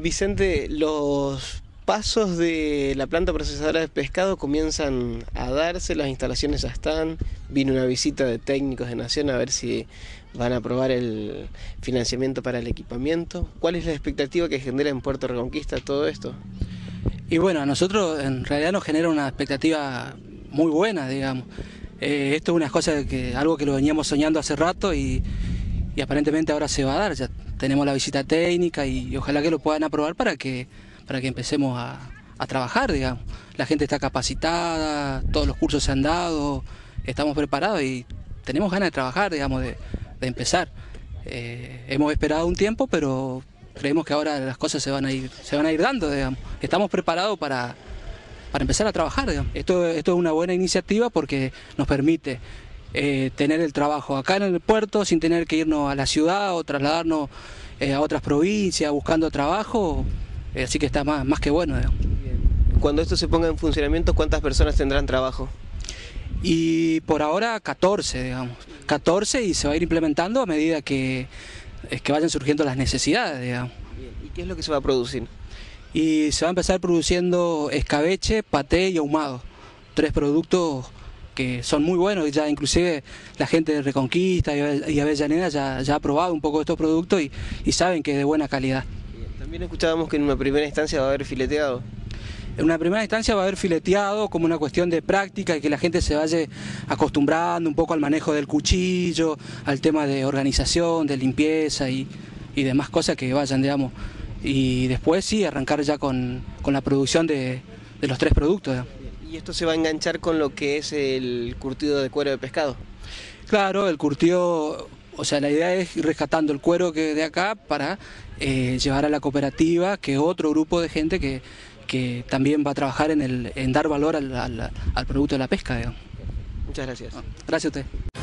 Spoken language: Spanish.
Vicente, los pasos de la planta procesadora de pescado comienzan a darse, las instalaciones ya están, vino una visita de técnicos de Nación a ver si van a aprobar el financiamiento para el equipamiento. ¿Cuál es la expectativa que genera en Puerto Reconquista todo esto? Y bueno, a nosotros en realidad nos genera una expectativa muy buena, digamos. Eh, esto es una cosa que algo que lo veníamos soñando hace rato y, y aparentemente ahora se va a dar. Ya tenemos la visita técnica y, ojalá que lo puedan aprobar para que, para que empecemos a, trabajar, digamos. La gente está capacitada, todos los cursos se han dado, estamos preparados y tenemos ganas de trabajar, digamos, de, empezar. Eh, hemos esperado un tiempo, pero creemos que ahora las cosas se van a ir, se van a ir dando, digamos. Estamos preparados para, para empezar a trabajar. Esto, esto es una buena iniciativa porque nos permite eh, tener el trabajo acá en el puerto sin tener que irnos a la ciudad o trasladarnos eh, a otras provincias buscando trabajo, eh, así que está más, más que bueno. Cuando esto se ponga en funcionamiento, ¿cuántas personas tendrán trabajo? Y por ahora 14, digamos, 14 y se va a ir implementando a medida que, que vayan surgiendo las necesidades, digamos. ¿Y qué es lo que se va a producir? Y se va a empezar produciendo escabeche, paté y ahumado, tres productos que son muy buenos, ya inclusive la gente de Reconquista y Avellaneda ya, ya ha probado un poco estos productos y, y saben que es de buena calidad. También escuchábamos que en una primera instancia va a haber fileteado. En una primera instancia va a haber fileteado como una cuestión de práctica y que la gente se vaya acostumbrando un poco al manejo del cuchillo, al tema de organización, de limpieza y, y demás cosas que vayan, digamos. Y después sí, arrancar ya con, con la producción de, de los tres productos. ¿Y esto se va a enganchar con lo que es el curtido de cuero de pescado? Claro, el curtido, o sea, la idea es ir rescatando el cuero que de acá para eh, llevar a la cooperativa, que otro grupo de gente que, que también va a trabajar en, el, en dar valor al, al, producto de la pesca. Muchas gracias. Gracias a usted.